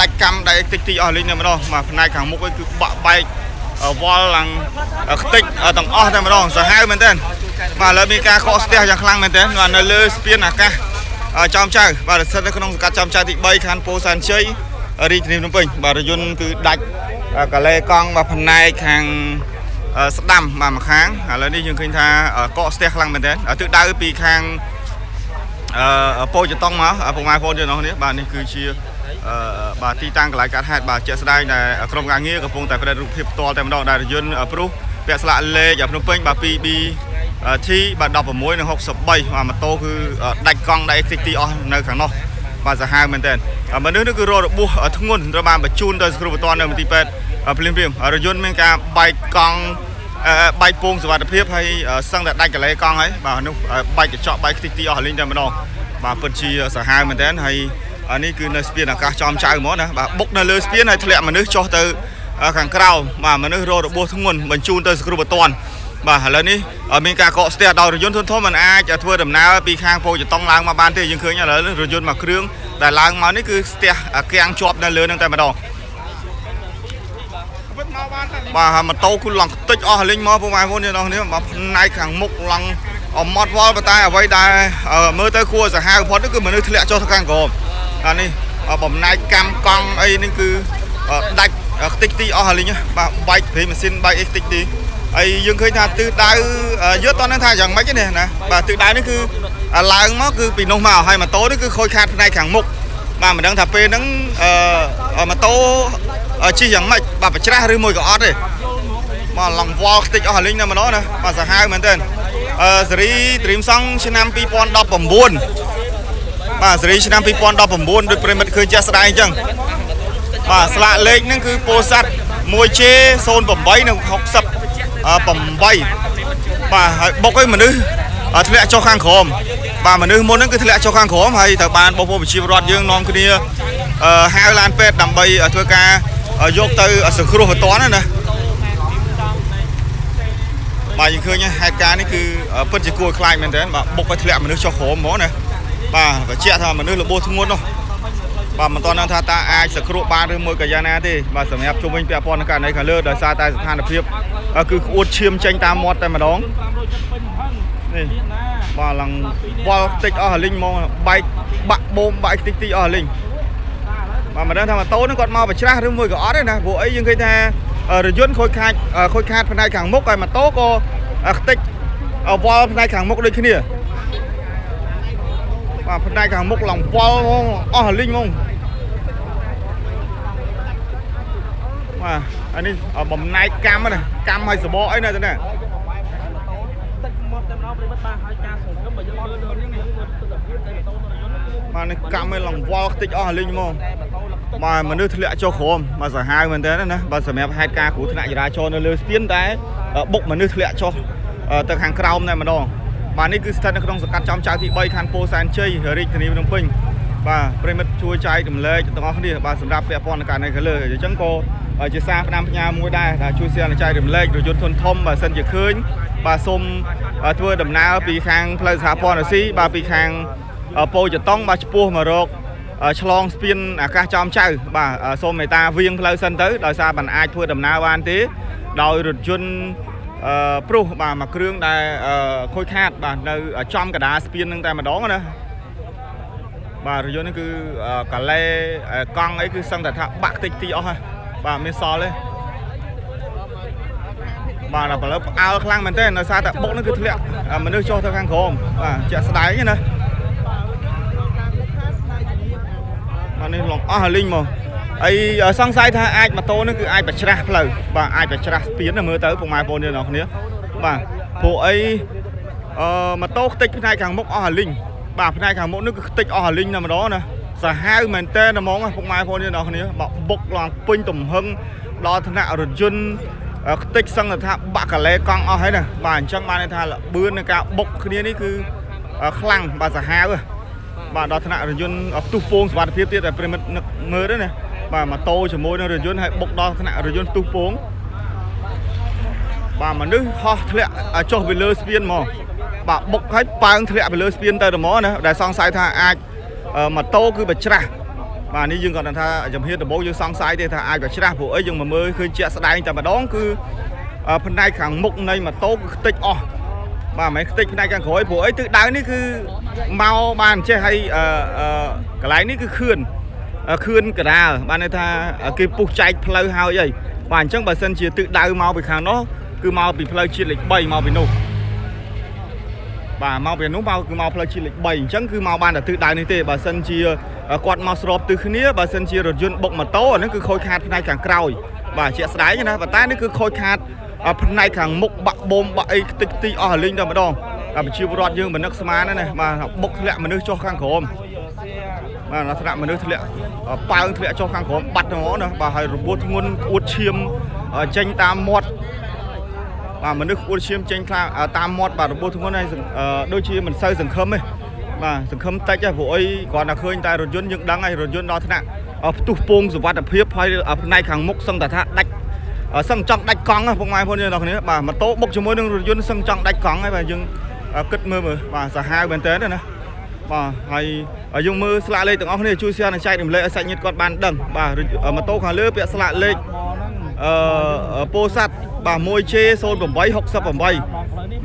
ដាច់កម្មដាច់តិចតិចអស់លេងតែម្ដងបាទផ្នែកខាងមុខគឺបាក់បែកវល់ឡើងខ្ទេចទាំងអស់តែម្ដងសាហាវមែនទែនបាទឥឡូវមានការកកស្ទះយ៉ាងខ្លាំងមែនទែនបាទនៅលើស្ពានអាកាសចំចៅបាទស្ថិតនៅក្នុងសង្កាត់ចំចៅទី3ខណ្ឌពោធិ៍សែនជ័យរាជធានីភ្នំពេញបាទរយន្តគឺដាច់កលេកង់បាទផ្នែកខាងស្ដាំបាទម្ខាងឥឡូវនេះយើងឃើញថាកកស្ទះខ្លាំងមែនទែនទិសដៅពីខាងអឺពោចតុងមកពុកម៉ែបងប្អូនយើងនេះបាទនេះគឺជាអឺ បាទទីតាំងកន្លែងកាត់ហេតុបាទជាក់ស្ដែងដែលក្រុមការងារកំពុងតែប្រឌិតរូបភាពផ្ទាល់តែម្ដងដែលរយន្តព្រុសពាក់ស្លាកលេខភ្នំពេញបាទ 2B T បាទ16និង63បាទម៉ូតូគឺដាច់កង់ដាច់ XT អស់នៅខាងនោះបាទសាហាវមែនតើមនុស្សនេះគឺររបួសធ្ងន់ត្រូវបានបញ្ជូនទៅសង្គ្រោះបន្ទាន់នៅមន្ទីរពេទ្យភ្លាមភ្លាមរយន្តមានការបែកកង់បែកពងសុវត្ថិភាពហើយសឹងតែដាច់កន្លែកង់ហើយបាទនោះបែកកញ្ចក់បែកខ្ទេចទីអស់លេងតែម្ដងបាទពិតជាសាហាវមែនតើហើយ នេះគឺនៅស្ពានអាកាសចំចៅហ្មងណាបាទបុកនៅលើស្ពានហើយធ្លាក់មនុស្សចុះទៅខាងក្រៅបាទមនុស្សររបួសធ្ងន់បញ្ជូនទៅសង្គ្រោះបន្ទាន់បាទឥឡូវនេះមានការកកស្ទះដោយរយន្តធនធំមិនអាចធ្វើដំណើរពីខាងពោចតុងឡើងមកបានទេយើងឃើញឥឡូវរយន្តមួយគ្រឿងដែលឡើងមកនេះគឺស្ទះគាំងជាប់នៅលើនឹងតែម្ដងបាទម៉ូតូគឺឡងខ្ទេចអស់លេងមកបងប្អូនយើងអស់នេះបាទផ្នែកខាងមុខឡងអមត់វល់ប៉ុន្តែអ្វីដែលមើលទៅគួរសាហាវបំផុតគឺមនុស្សធ្លាក់ចុះទៅខាងក្រោម អានេះបំណាច់កម្មកង់អីនេះគឺដាច់ខ្ទេចទីអស់លេងបាទបែកព្រេម៉ាស៊ីនបែកអីខ្ទេចទីហើយយើងឃើញថាទិសដៅយកតនឹងថាយ៉ាងម៉េចនេះណាបាទទិសដៅនេះគឺឡើងមកគឺពីនោះមកហើយម៉ូតូនេះគឺខូចខាតផ្នែកខាងមុខបាទមិនដឹងថាពេលហ្នឹងអឺម៉ូតូជិះយ៉ាងម៉េចបាទប្រច្រាស់ឬមួយក៏អត់ទេបាទឡងវល់ខ្ទេចអស់លេងនៅម្ដងណាបាទសាហាវមែនទែនអឺសេរី Dream Song ឆ្នាំ2019 បាទសេរីឆ្នាំ2019ដូចប្រិមិត្តឃើញចាស់ស្ដាយអញ្ចឹងបាទស្លាកលេខហ្នឹងគឺពោធិ៍សាត់ 1J 08 និង60 8បាទហើយបុកឲ្យមនុស្សធ្លាក់ចុះខាងក្រោមបាទមនុស្សមុនហ្នឹងគឺធ្លាក់ចុះខាងក្រោមហើយត្រូវបានបងប្អូនប្រជាពលរដ្ឋយើងនាំគ្នាហៅឡានពេទ្យដើម្បីធ្វើការយកទៅសង្គ្រោះបន្ទាន់ណាបាទយើងឃើញហេតុការណ៍នេះគឺពិតជាគួរខ្លាចមែនទែនបាទបុកឲ្យធ្លាក់មនុស្សចុះក្រោមហ្មងណា បាទបញ្ជាក់ថាមនុស្សរបួសធ្ងន់នោះបាទមិនតន់ថាតើអាចសង្គ្រោះបានឬមួយក៏យ៉ាងណាទេបាទសម្រាប់ជុំវិញពាក់ព័ន្ធនឹងករណីខាងលើដោយសារតែស្ថានភាពគឺក្អួតឈាមចេញតាមមាត់តែម្ដងនេះបាទឡើងវល់តិចអស់លីងហ្មងបែកបាក់បូមបែកតិចតិចអស់លីងបាទមិនដឹងថាម៉ូតូនឹងគាត់មកបច្រាស់ឬមួយក៏អត់ទេណាព្រោះអីយើងឃើញថារយន្តខូចខាតខូចខាតផ្នែកខាងមុខហើយម៉ូតូក៏ខ្ទេចវល់ផ្នែកខាងមុខដូចគ្នា បាទផ្នែកខាងមុខឡងវល់ហ្មងអស់លីងហ្មងបាទអានេះបំណែកកម្មណាកម្មឲ្យសបកអីណាទៅណាទឹកមាត់តែម្ដងប្រិមិត្តបាទហើយការសង្ឃឹមបើយើងមើលដូចនេះគឺទស្សនភាពតែម៉ូតូរយន្តបាទនេះកម្មឲ្យឡងវល់ខ្ទេចអស់លេងហ្មងបាទមនុស្សធ្លាក់ចុះក្រោមបាទសាហាវមែនតើណាបាទសម្រាប់ហេតុការណ៍គ្រោះថ្នាក់ចរាចរណ៍នៅលើស្ពានតែបុកមនុស្សធ្លាក់ចុះទៅខាងក្រោមតែម្ដង បាទនេះគឺស្ថិតនៅក្នុងសង្កាត់ចំចៅទី3ខណ្ឌពោធិ៍សែនជ័យរាជធានីភ្នំពេញបាទប្រិមិត្តជួយចែករំលែកទាំងអស់គ្នាបាទសម្រាប់ពាក់ព័ន្ធនឹងការនេះខាងលើអញ្ចឹងក៏ជាសារផ្ដាំផ្ញើមួយដែរថាជួយ share ចែករំលែករយន្តធនធំបើសិនជាឃើញបាទសូមធ្វើដំណើរពីខាងផ្លូវសហព័ន្ធអាស៊ីបាទពីខាងពោចតុងបាទឆ្ពោះមករកឆ្លងស្ពានអាកាសចំចៅបាទសូមមេត្តាវៀងផ្លូវសិនទៅដោយសារមិនអាចធ្វើដំណើរបានទេដោយរថយន្តអឺ ព្រុសបាទមួយគ្រឿងដែលខូចខាតបាទនៅចំកដាស្ពាននឹងតែម្ដងណាបាទរថយន្តនេះគឺកាឡេកង់អីគឺសឹងតែថាបាក់តិចទីអស់ហើយបាទមានសល់ទេបាទដល់ឥឡូវផ្អើលខ្លាំងមែនទែនដោយសារតែបុកនេះគឺធ្លាក់មនុស្សចុះទៅខាងក្រោមបាទជាក់ស្ដែងណាបាទនេះឡងអស់លីងមក អីសង្ស័យថាអាចម៉ូតូនេះគឺអាចបច្រាស់ផ្លូវបាទអាចបច្រាស់ស្ពានមើលទៅពុកម៉ែបងប្អូនទាំងគ្នាបាទព្រោះអីអឺម៉ូតូខ្ទេចផ្នែកខាងមុខអស់អាលីងបាទផ្នែកខាងមុខនេះគឺខ្ទេចអស់អាលីងតែម្ដងណាសាហាវមែនតើហ្មងពុកម៉ែបងប្អូនទាំងគ្នាបបុកឡើងពេញទំហឹងដល់ថ្នាក់រថយន្តខ្ទេចសឹងថាបាក់កាឡេកង់អស់ហើយណាបាទអញ្ចឹងបានន័យថាលបឿននៃការបុកគ្នានេះគឺខ្លាំងបាទសាហាវបាទដល់ថ្នាក់រថយន្តផ្ទុះពងសុវត្ថិភាពទៀតតែប្រិមិត្តនឹកមើលទេណា បាទម៉ូតូជាមួយនឹងរថយន្តហើយបុកដល់ថ្នាក់រថយន្តផ្ទុះពងបាទមនុស្សហោះធ្លាក់ចុះពីលើស្ពានមកបាទបុកហើយប៉ើងធ្លាក់ពីលើស្ពានទៅតែហ្មងណាដែលសង្ស័យថាអាចម៉ូតូគឺបច្រាស់បាទនេះយើងគាត់ថាជំហានដំបូងយើងសង្ស័យទេថាអាចវាច្រាស់ព្រោះអីយើងមកមើលឃើញជាក់ស្ដែងតែម្ដងគឺផ្នែកខាងមុខនៃម៉ូតូគឺខ្ទេចអស់បាទមិនមែនខ្ទេចផ្នែកខាងក្រោយព្រោះអីទិសដៅនេះគឺមកបានចេះហើយកន្លែងនេះគឺខឿន ខឿនកដាលបានន័យថាគេពុះចែកផ្លូវហើយអីបាទអញ្ចឹងបើសិនជាទិសដៅមកពីខាងនោះគឺមកពីផ្លូវជាតិលេខ3មកពីនោះបាទមកពីនោះមកគឺមកផ្លូវជាតិលេខ3អញ្ចឹងគឺមកបានតែទិសដៅនេះទេបើសិនជាគាត់មកស្របទិសគ្នាបើសិនជារថយន្តបុកម៉ូតូអាហ្នឹងគឺខូចខាតផ្នែកខាងក្រោយបាទជាក់ស្ដែងណាប៉ុន្តែនេះគឺខូចខាតផ្នែកខាងមុខបាក់បូមបាក់អីខ្ទេចខ្ទីអស់លេងតែម្ដងតែប្រជាពលរដ្ឋយើងមិននឹកស្មានណាបាទបុកធ្លាក់មនុស្សចុះខាងក្រោម បាទលក្ខណៈមនុស្សធ្លាក់ប៉ើងធ្លាក់ចុះខាងក្រោមបាត់ហ្មងណាបាទហើយរបួសធ្ងន់ក្អួតឈាមចេញតាមមាត់បាទមនុស្សក្អួតឈាមចេញខ្លាំងតាមមាត់បាទរបួសធ្ងន់ហើយដូចជាមិនសូវសង្ឃឹមទេបាទសង្ឃឹមតិចហ៎ព្រោះអីគ្រាន់តែឃើញតែរថយន្តយើងដឹងហើយរថយន្តដល់ថ្នាក់ផ្ទុះពងសុវត្ថិភាពហើយផ្នែកខាងមុខសឹងតែថាដាច់សឹងចង់ដាច់កង់ពុកម៉ែបងប្អូនយើងទាំងគ្នាបាទម៉ូតូបុកជាមួយនឹងរថយន្តសឹងចង់ដាច់កង់ហើយបាទយើងគិតមើលមើលបាទសាហាវមែនតើណា បាទហើយយើងមើលស្លាកលេខទាំងអស់គ្នាជួយ share និងចែករំលែកឲ្យសាច់ញាតិគាត់បានដឹងបាទម៉ូតូខាងលើពាក់ស្លាកលេខអឺពោធិ៍សាត់បាទ 1J0868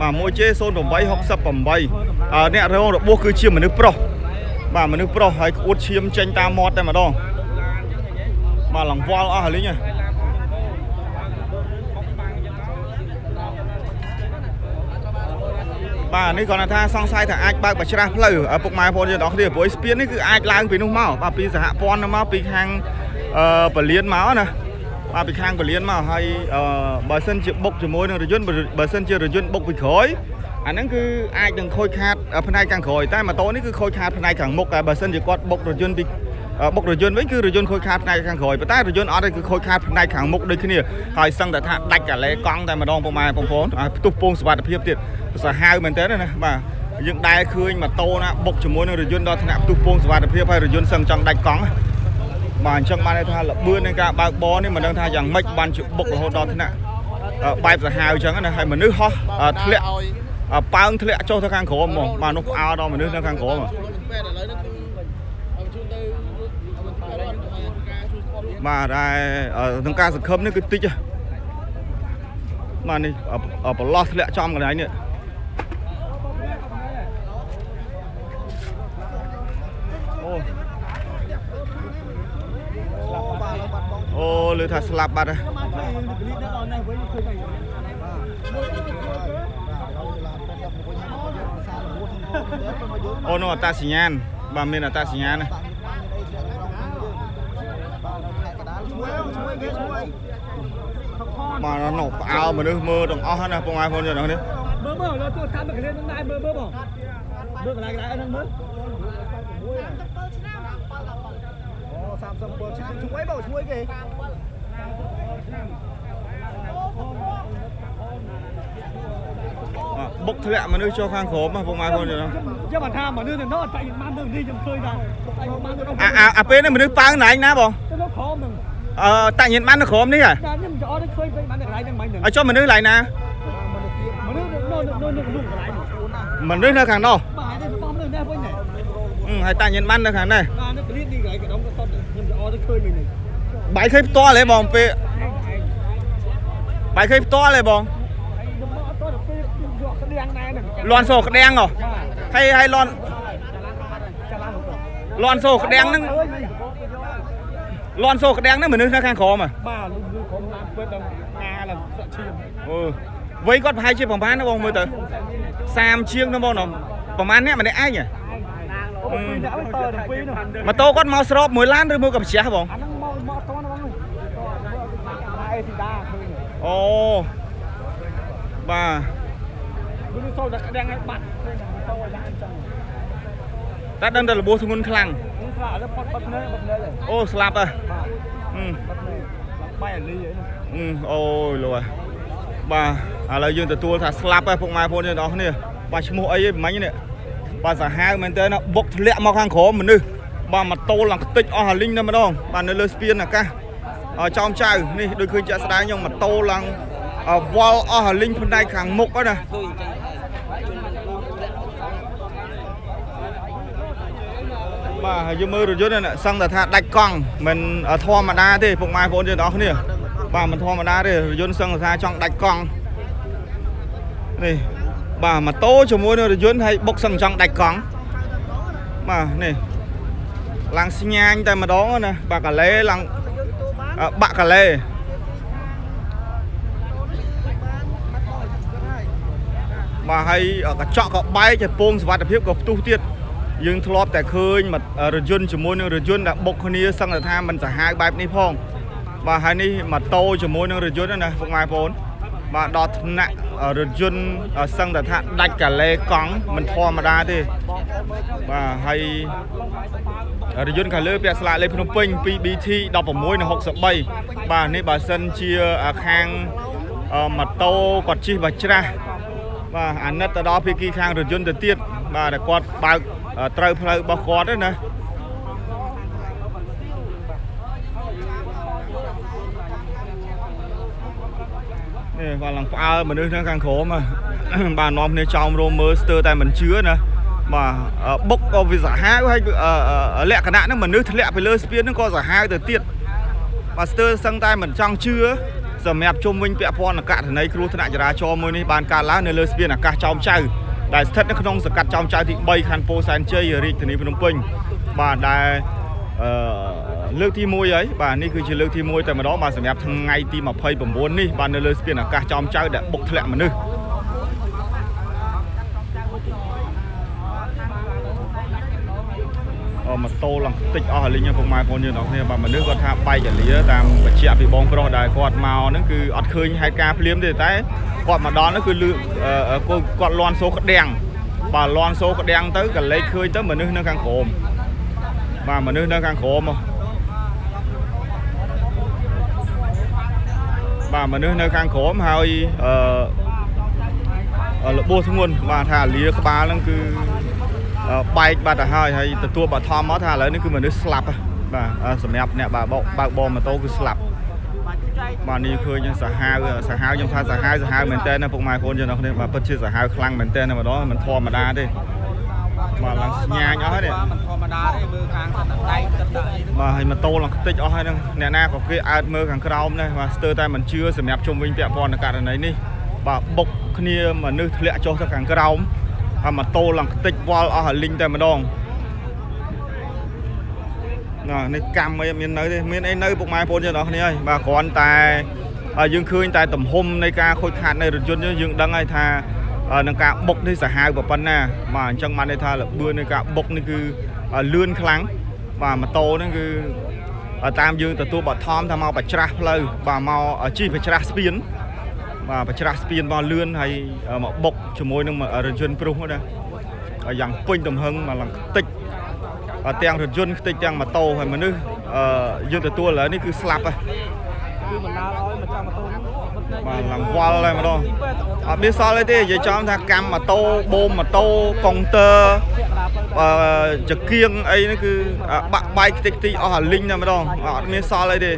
បាទ 1J0868 អ្នករងរបួសគឺជាមនុស្សប្រុសបាទមនុស្សប្រុសហើយក្អួតឈាមចេញតាមមាត់តែម្ដងបាទឡងវល់អស់ហើយលីងហ៎ បាទនេះគាត់ថាសង្ស័យថាអាចបើកបច្រាស់ផ្លូវឪពុកម៉ែបងប្អូនយើងទាំងអស់គ្នាព្រោះស្ពាននេះគឺអាចឡើងពីនោះមកបាទពីសហព័ន្ធមកពីខាងអឺពលានមកណាបាទពីខាងពលានមកហើយអឺបើសិនជាបុកជាមួយនឹងរយន្តបើសិនជារយន្តបុកពីក្រោយអាហ្នឹងគឺអាចនឹងខូចខាតផ្នែកខាងក្រោយតែម៉ូតូនេះគឺខូចខាតផ្នែកខាងមុខតែបើសិនជាគាត់បុករយន្តពី បុករយន្តវិញគឺរយន្តខូចខាតផ្នែកខាងក្រោយប៉ុន្តែរយន្តអត់ទេគឺខូចខាតផ្នែកខាងមុខដូចគ្នាហើយសឹងតែថាដាច់កាឡេកង់តែម្ដងពុកម៉ែបងប្អូនផ្ទុះពងសុវត្ថិភាពទៀតសាហាវមែនតើណាបាទយើងដែលឃើញម៉ូតូណាបុកជាមួយនឹងរយន្តដល់ថ្នាក់ផ្ទុះពងសុវត្ថិភាពហើយរយន្តសឹងចង់ដាច់កង់បាទអញ្ចឹងបានន័យថាលបឿននៃការបើកបរនេះមិនដឹងថាយ៉ាងម៉េចបានជបុករហូតដល់ថ្នាក់បែបសាហាវអញ្ចឹងណាហើយមនុស្សហោះធ្លាក់ប៉ើងធ្លាក់ចុះទៅខាងក្រោមហ្មងបាទនោះផ្អើដល់មនុស្សនៅខាងក្រោម បាទតែក្នុងការសង្ឃឹមនេះគឺតិចបាទនេះប្រឡោះធ្លាក់ចំកន្លែងនេះអូអូលើថាស្លាប់បាត់ហើយអូនោះអត្តសញ្ញាណបាទមានអត្តសញ្ញាណណា បាទនោះផ្អើមនុស្សមើលទាំងអស់ណាបងប្អូនយើងនេះមើលមើលលើទូរស័ព្ទមកគ្នានឹងដែរមើលមើលបងមើលកន្លែងកន្លែងហ្នឹងមើលអូ37ឆ្នាំជួយបងជួយគេបុកធ្លាក់មនុស្សចុះខាងក្រោមបងប្អូនយើងខ្ញុំមិនថាមនុស្សទៅនោះតែបានទៅនេះខ្ញុំឃើញថាអាអាពេលនេះមនុស្សប៉ើងណែណាបងទៅនោះក្រោមហ្នឹង អឺតាញៀនបាននៅក្រោមនេះហ៎ខ្ញុំចោលទៅឃើញវិញបាននៅកន្លែងហ្នឹងមិញហ្នឹងអើចុះមនុស្សកន្លែងណាមនុស្សនៅនៅនៅក្នុងកន្លែងមនុស្សនៅខាងនោះបាទទៅបោះនៅនេះវិញណែអឺហើយតាញៀនបាននៅខាងនេះបាទនៅក្លៀននេះកន្លែងកណ្ដុំក៏តខ្ញុំចោលទៅឃើញវិញនេះបាយឃើញផ្ទាល់ហ៎បងពេលបាយឃើញផ្ទាល់ហ៎បងលន់សូក្តាំងហ៎ហើយហើយលន់លន់សូក្តាំងហ្នឹង លន់សូក្តាំងហ្នឹងមនុស្សនៅខាងក្រោមហ៎បាទមនុស្សក្រោមឡើងពេតដល់ងាឡើងសក់ឈាមអូវ័យគាត់ប្រហែលជាប្រហែលណាបងមើលទៅ30ជាងណាបងប្រហែលអ្នកម្នាក់ឯងហ៎ម៉ូតូគាត់មកស្របមួយឡានឬមួយក៏ប្រជះបងអាហ្នឹងមកមកតន់បងនោះអេស៊ីដាឃើញអូបាទមនុស្សសូតែក្តាំងឲ្យបាត់ឃើញម៉ូតូឲ្យឡានអញ្ចឹងតែដឹងតែរបួសធ្ងន់ខ្លាំង ស្លាប់លើផុតបាត់ភ្នែកបាត់ភ្នែកអូស្លាប់ហ៎អឺបាត់ភ្នែកបែរលីអឺអូយលោកបាទឥឡូវយើងទទួលថាស្លាប់ហ៎ពុកម៉ែបងប្អូនយើងទាំងអស់គ្នាបាទឈ្មោះអីហ្នឹងមិញនេះបាទសាហាវមែនតើបុកធ្លាក់មកខាងក្រោមមនុស្សបាទម៉ូតូឡើងខ្ទេចអស់អាលីងតែម្ដងបាទនៅលើស្ពានអាកាសចោមចៅនេះដូចឃើញចាក់ស្ដាយខ្ញុំម៉ូតូឡើងវល់អស់អាលីងផ្នែកខាងមុខហ្នឹងណា បាទហើយយើងមើលរថយន្តនេះសឹងតែថាដាច់កង់មិនធម្មតាទេពុកម៉ែបងប្អូនយើងទាំងអស់គ្នាបាទមិនធម្មតាទេរថយន្តសឹងតែថាចង់ដាច់កង់នេះបាទម៉ូតូជាមួយនឹងរថយន្តហើយបុកសឹងចង់ដាច់កង់បាទនេះឡើងស្ញាញតែម្ដងណាបាទកាឡេឡើងអ่ะបាក់កាឡេបាទហើយកញ្ចក់ក៏បែកហើយពងសុវត្ថិភាពក៏ផ្ទុះទៀត យើងធ្លាប់តែឃើញរថយន្តជាមួយនឹងរថយន្តដែលបុកគ្នាសឹងតែថាมันសាហាវបែបនេះផងបាទហើយនេះម៉ូតូជាមួយនឹងរថយន្តណាពុកម៉ែបងប្អូនបាទដល់ថ្នាក់រថយន្តសឹងតែថាដាច់កាឡេកង់មិនធម្មតាទេបាទហើយរថយន្តខាងលើពាក់ស្លាកលេខភ្នំពេញ 2BT 16និង63បាទនេះបើសិនជាខាងម៉ូតូគាត់ជិះបើច្រាស់បាទអាណិតទៅដល់ភាគីខាងរថយន្តទៅទៀតបាទតែគាត់បើក ត្រូវផ្លូវរបស់គាត់ទេណានេះគាត់ឡើងផ្អើលមនុស្សនៅខាងក្រោមបាទនាំគ្នាចោមរោមមើលស្ទើរតែមិនជឿណាបាទបុកក៏វាសាហាវហើយលក្ខណៈហ្នឹងមនុស្សធ្លាក់ពីលើស្ពានហ្នឹងក៏សាហាវទៅទៀតបាទស្ទើរសឹងតែមិនចង់ជឿសម្រាប់ជុំវិញពាក់ព័ន្ធនឹងករណីគ្រោះថ្នាក់ចរាចរណ៍មួយនេះបានកើតឡើងនៅលើស្ពានអាកាសចោមចៅ ដែលស្ថិតនៅក្នុងសង្កាត់ចោមចៅទី3ខណ្ឌពោធិ៍សែនជ័យរាជធានីភ្នំពេញបាទដែលអឺលើកទី1ហើយបាទនេះគឺជាលើកទី1តែម្ដងបាទសម្រាប់ថ្ងៃទី29នេះបាទនៅលើស្ពានអាកាសចោមចៅដែលបុកធ្លាក់មនុស្សម៉ូតូឡើងតិចអស់លីងពុកម៉ែបងប្អូនយើងទាំងគ្នាបាទមនុស្សគាត់ថាបែកចលាតាមបញ្ជាក់ពីបងប្រុសដែលគាត់មកហ្នឹងគឺអត់ឃើញហេតុការណ៍ភ្លាមទេតែ គាត់មកដល់ហ្នឹងគឺលឺគាត់លន់សូក្តាំងបាទលន់សូក្តាំងទៅក៏លេចឃើញទៅមនុស្សនៅខាងក្រោមបាទមនុស្សនៅខាងក្រោមបាទមនុស្សនៅខាងក្រោមហើយអឺលបួសធ្ងន់បាទថាលាក្បាលហ្នឹងគឺបែកបាត់ទៅហើយហើយទទួលបឋមមកថាឥឡូវនេះគឺមនុស្សស្លាប់បាទសម្រាប់អ្នកបើកបើកបរម៉ូតូគឺស្លាប់ បាទនេះឃើញសាហាវសាហាវខ្ញុំថាសាហាវសាហាវមែនតើណាពុកម៉ែបងប្អូនយើងគ្នាបាទពិតជាសាហាវខ្លាំងមែនតើម្ដងមិនធម្មតាទេបាទឡើងស្ញាញអស់ហើយនេះមិនធម្មតាទេមើលខាងទឹកដៃទឹកដៃបាទហើយម៉ូតូឡើងខ្ទេចអស់ហើយហ្នឹងអ្នកណាក៏គេអើតមើលខាងក្រោមដែរបាទស្ទើរតែមិនជឿសម្រាប់ជុំវិញពាក់ព័ន្ធនឹងករណីនេះបាទបុកគ្នាមនុស្សធ្លាក់ចុះទៅខាងក្រោមហើយម៉ូតូឡើងខ្ទេចវល់អស់ហើយលីងតែម្ដង ណានេះកម្មអីមាននៅទេមានអីនៅពុកម៉ែបងប្អូនយើងទាំងអស់គ្នាហើយបាទគ្រាន់តែយើងឃើញតែទំហំនៃការខូចខាតនៃរថយន្តយើងដឹងហើយថានឹងការបុកនេះសាហាវប៉ុណ្ណាបាទអញ្ចឹងបានន័យថាលបឿននៃការបុកនេះគឺលឿនខ្លាំងបាទម៉ូតូហ្នឹងគឺតាមយើងទទួលបឋមថាមកបច្រាស់ផ្លូវបាទមកជិះបច្រាស់ស្ពានបាទបច្រាស់ស្ពានមកលឿនហើយមកបុកជាមួយនឹងរថយន្តព្រុសណាយ៉ាងពេញទំហឹងមកឡើងខ្ទេច ទាំងរថយន្តខ្ទេចទាំងម៉ូតូហើយមនុស្សយើងទទួលឥឡូវនេះគឺស្លាប់ហើយគឺបណ្ដាលឲ្យម្ចាស់ម៉ូតូបាទឡើងវល់ហើយម្ដងអត់មានសល់អីទេនិយាយចំថាកម្មម៉ូតូបូមម៉ូតូកុងទ័រអឺចកៀងអីហ្នឹងគឺបាក់បែកខ្ទេចខ្ទីអស់អាលីងតែម្ដងអត់មានសល់អីទេ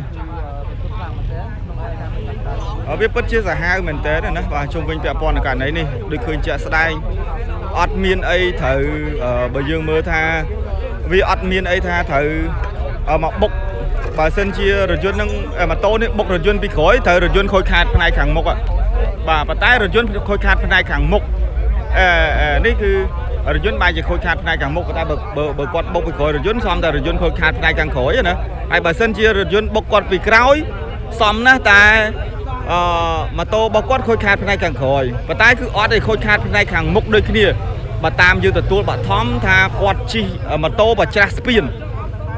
វាពិតជាសាហាវមែនតើណាបាទជុំវិញពាក់ព័ន្ធនឹងករណីនេះដូចឃើញជាក់ស្ដែងអត់មានអីត្រូវបើយើងមើលថា វាអត់មានអីថាត្រូវមកបុកបើសិនជារថយន្តនឹងម៉ូតូនេះបុករថយន្តពីក្រោយត្រូវរថយន្តខូចខាតផ្នែកខាងមុខបាទប៉ុន្តែរថយន្តខូចខាតផ្នែកខាងមុខអឺនេះគឺរថយន្តបែរជាខូចខាតផ្នែកខាងមុខតែបើបើគាត់បុកពីក្រោយរថយន្តសំតែរថយន្តខូចខាតផ្នែកខាងក្រោយណាហើយបើសិនជារថយន្តបុកគាត់ពីក្រោយសំណាស់តែអឺម៉ូតូរបស់គាត់ខូចខាតផ្នែកខាងក្រោយប៉ុន្តែគឺអត់ទេខូចខាតផ្នែកខាងមុខដូចគ្នា បើតាមយើងទទួលបឋមថាគាត់ជិះម៉ូតូបច្រាស់ស្ពាន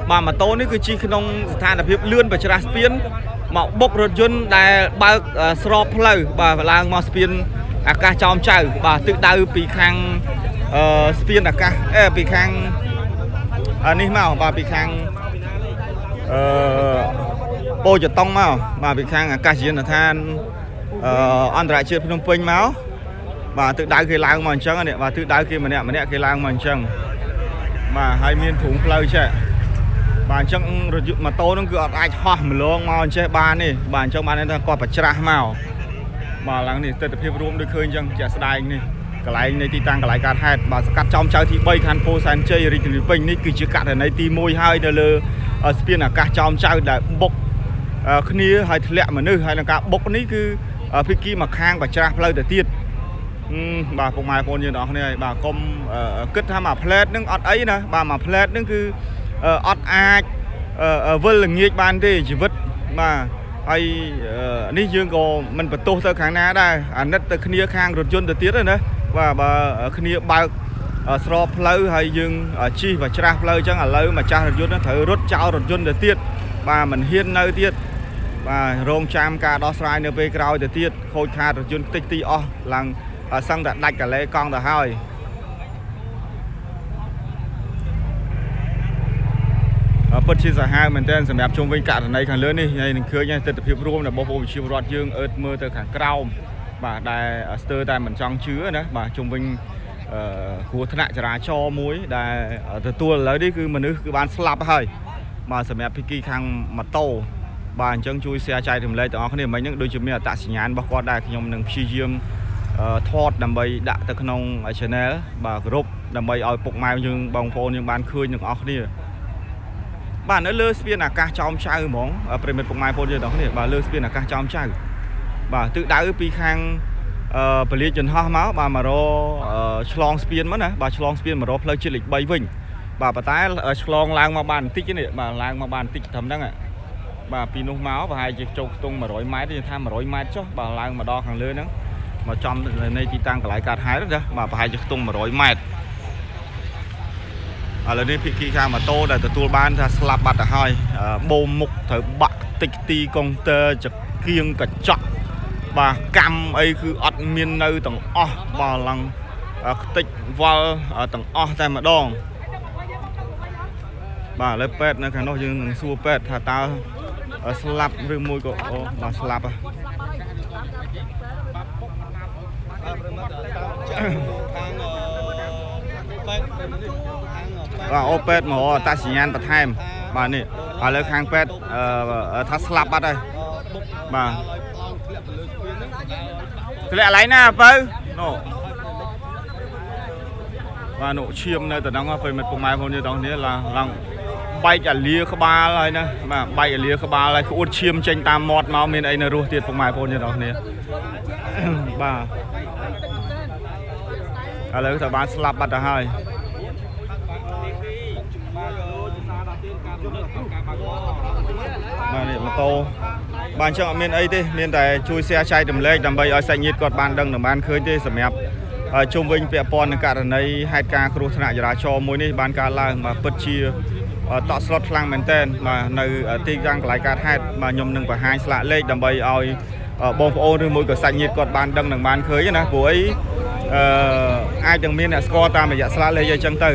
បាទម៉ូតូនេះគឺជិះក្នុងស្ថានភាពលឿនបច្រាស់ស្ពានមកបុករថយន្តដែលបើកស្របផ្លូវបាទឡើងមកស្ពានអាកាសចោមចៅ បាទទិសដៅពីខាងអឺស្ពានអាកាសអេពីខាងនេះមកបាទពីខាងអឺពោចតុងមកបាទពីខាងអាកាសយានដ្ឋានអឺអន្តរជាតិភ្នំពេញមក បាទទិសដៅគេឡើងមកអញ្ចឹងនេះបាទទិសដៅគេម្នាក់ម្នាក់គេឡើងមកអញ្ចឹងបាទហើយមានធុងផ្លូវចេះបាទអញ្ចឹងរយម៉ូតូហ្នឹងគឺអត់អាចហោះម្លងមកអញ្ចេះបានទេបាទអញ្ចឹងបានថាគាត់បច្រាស់មកបាទឡើងនេះទស្សនវិជ្ជារួមដូចឃើញអញ្ចឹងជាក់ស្ដែងនេះកកន្លែងនៃទីតាំងកន្លែងកើតហេតុបាទសកាត់ចំចៅទី3ខណ្ឌពោធិ៍សែនជ័យរាជធានីពេញនេះគឺជាករណីទី1ហើយនៅលើស្ពានអាកាសចំចៅដែលបុកគ្នាហើយធ្លាក់មនុស្សហើយនឹងការបុកនេះគឺភិក្ខីមកខាងបច្ច្រាស់ផ្លូវទៅទៀត បាទពុកម៉ែបងប្អូនយើងទាំងអស់គ្នាបាទកុំគិតថាមួយផ្លែតនឹងអត់អីណាបាទមួយផ្លែតនឹងគឺអត់អាចវិលល្ងាចបានទេជីវិតបាទហើយនេះយើងក៏មិនបន្ទោសទៅខាងណាដែរអាណិតទៅគ្នាខាងរថយន្តទៅទៀតណាបាទបើគ្នាបើកស្របផ្លូវហើយយើងជិះ và ច្រាស់ផ្លូវអញ្ចឹងឥឡូវម្ចាស់រថយន្តត្រូវរត់ចោលរថយន្តទៅទៀតបាទមិនហ៊ាននៅទៀតបាទរងចាំការដោះស្រាយនៅពេលក្រោយទៅទៀតខូចខាតរថយន្តតិចទីអស់ឡើង សឹងតែដាច់កលែកង់ទៅហើយពិតជាសាហាវមែនទែនសម្រាប់ជុំវិញករណីខាងលើនេះហើយនឹងឃើញទស្សនវិជ្ជារួមរបស់បងប្អូនវិជ្ជារដ្ឋយើងអឺតមើលទៅខាងក្រោមបាទដែលស្ទើរតែមិនចង់ជឿណាបាទជុំវិញអឺគ្រោះថ្នាក់ចរាចរណ៍មួយ ដែលទទួលឥឡូវនេះគឺមនុស្សគឺបានស្លាប់ហើយបាទសម្រាប់ភិក្ខីខាងម៉ូតូបាទអញ្ចឹងជួយ share ចែករំលែកទាំងអស់គ្នាមិញហ្នឹងដូចជាមានអត្តសញ្ញាណរបស់គាត់ដែរខ្ញុំនឹងព្យាយាម ថតដើម្បីដាក់ទៅក្នុង channel បាទគ្រប់ដើម្បីឲ្យពុកម៉ែយើងបងប្អូនយើងបានឃើញទាំងអស់គ្នាបាទនៅលើស្ពានអាកាសចោមចៅហ្មងប្រិមិត្តពុកម៉ែបងប្អូនយើងទាំងគ្នាបាទលើស្ពានអាកាសចោមចៅបាទទិសដៅពីខាងអឺពលាចន្ទហោះមកបាទមករឆ្លងស្ពានមកណាបាទឆ្លងស្ពានមករផ្លូវជាតិលេខ3វិញបាទប៉ុន្តែឆ្លងឡើងមកបានបន្តិចនេះបាទឡើងមកបានបន្តិចត្រឹមហ្នឹងបាទពីនោះមកប្រហែលជាចូលខ្ទង់100ម៉ែត្រយើងថា100ម៉ែត្រចុះបាទឡើងមកដល់ខាងលើហ្នឹង មកចំនៅទីតាំងកន្លែងកាត់ហែតណាបាទប្រហែលជាខ្ទង់100ម៉ែត្រឥឡូវនេះភិក្ខីខាងម៉ូតូដែលទទួលបានថាស្លាប់បាត់ទៅហើយបូមមុខត្រូវបាក់តិចទីកុងទ័រចកៀងកញ្ចក់បាទកម្មអីគឺអត់មាននៅទាំងអស់បាទឡើងខ្ទេចវល់ទាំងអស់តែម្ដងបាទឥឡូវពេទ្យនៅខាងនោះយើងនឹងសួរពេទ្យថាតើស្លាប់ឬមួយក៏អូបាទស្លាប់ហ៎ បាទអូពេទ្យមកអត្តសញ្ញាណបន្ថែមបាទនេះឥឡូវខាងពេទ្យថាស្លាប់បាត់ហើយបាទធ្លាក់កន្លែងណាបើនោះបាទនោះឈាមនៅតំណងពេលមិត្តពុកម៉ែបងប្អូនយើងទាំងនេះឡើងឡើង បែកអាលាក្បាលហើយណាបាទបែកអាលាក្បាលហើយក្អួតឈាមចេញតាមមាត់មកមានអីនៅរស់ទៀតពុកម៉ែបងប្អូនយើងទាំងនេះបាទឥឡូវទៅបានស្លាប់បាត់ទៅហើយបាទនេះម៉ូតូបាទអញ្ចឹងអត់មានអីទេមានតែជួយ share ចែករំលែកដើម្បីឲ្យសាច់ញាតិគាត់បានដឹងនិងបានឃើញទេសម្រាប់ជុំវិញពាក់ព័ន្ធនឹងករណីហេតុការណ៍គ្រោះថ្នាក់ចរាចរណ៍មួយនេះបានកើតឡើងបាទពិតជា តក់ស្លុតខ្លាំងមែនទែនបាទនៅទីតាំងកន្លែងកើតហេតុបាទខ្ញុំនឹងបង្ហាញស្លាកលេខដើម្បីឲ្យបងប្អូនឬមួយក៏សាច់ញាតិគាត់បានដឹងនិងបានឃើញណាព្រោះអីអឺអាចនឹងមានអ្នកស្គាល់តាមរយៈស្លាកលេខអីចឹងទៅ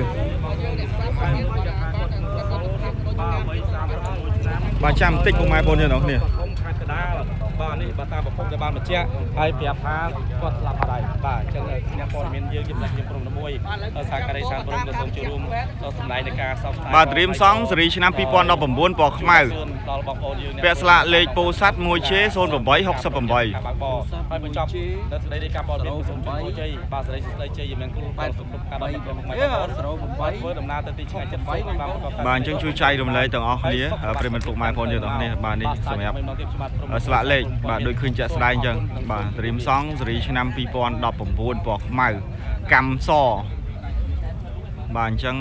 បាទចាំបន្តិចពុកម៉ែបងប្អូនយើងទាំងគ្នា បាទនេះបាទតាមប្រភពដែលបានបញ្ជាក់ហើយប្រាប់ថាគាត់ស្លាប់បាត់ហើយបាទអញ្ចឹងអ្នកព័ត៌មានយើងខ្ញុំខ្ញុំព្រមតែមួយសាការីសានព្រមក៏សូមចូលរួមសម្ដែងនៃការសោកស្ដាយបាទត្រៀមសង់សេរីឆ្នាំ2019ពណ៌ខ្មៅដល់បងប្អូនយើងពាក់ស្លាកលេខពោធិ៍សាត់ 1J0868 ហើយបញ្ចប់នៅសេរីនៃការព័ត៌មានសូមជម្រាបជ័យបាទសេរីស្ដីជ័យយើងមានគ្រូបាទសុខភាពការដល់ពីមកបាទធ្វើដំណើរទៅទីឆ្ងាយចិត្តបាទបាទអញ្ចឹងជួយចែករំលែកទាំងអស់គ្នាប្រិមត្តពុកម៉ែបងប្អូនយើងទាំងអស់គ្នាបាទនេះសម្រាប់ស្លាកលេខបាទដូចឃើញចាក់ស្ដែងអញ្ចឹងបាទត្រៀមសង់សេរីឆ្នាំ2019ពណ៌ខ្មៅកម្មសបាទអញ្ចឹង